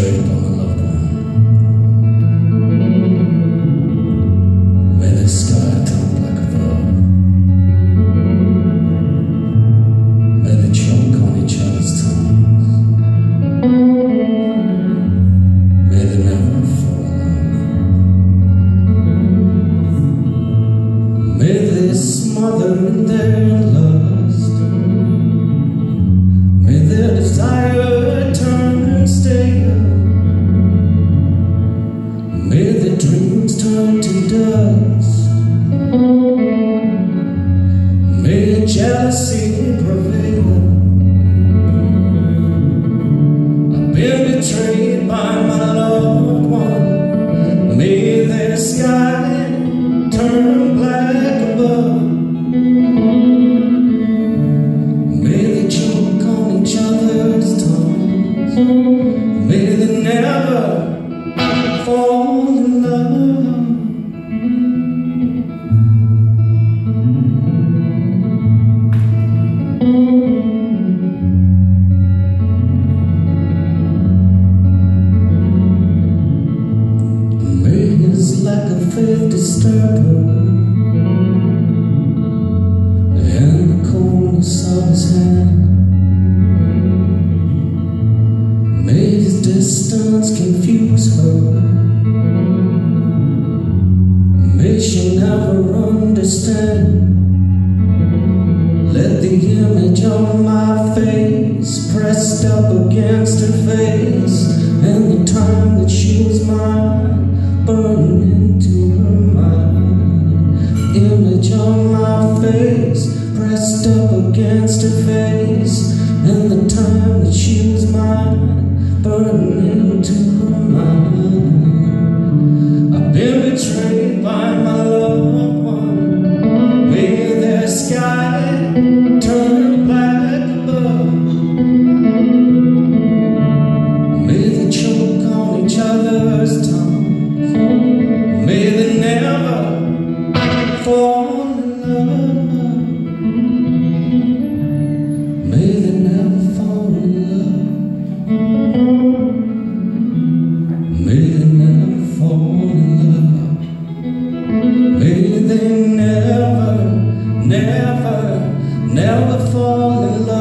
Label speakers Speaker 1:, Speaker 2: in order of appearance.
Speaker 1: concentrate on the loved one. May this sky tumble like a flower. May they choke on each other's tongues. May they never fall in love. May they smother in their love. May the dreams turn to dust. May jealousy prevail. I've been betrayed by my loved one. May their sky turn black above. May they choke on each other's tongues. May they never disturb her. And the coldness of his hand May his distance confuse her. May she never understand. Let the image of my face Pressed up against her face And the time that never never fall in love.